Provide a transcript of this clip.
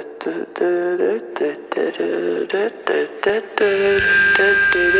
Some legends are told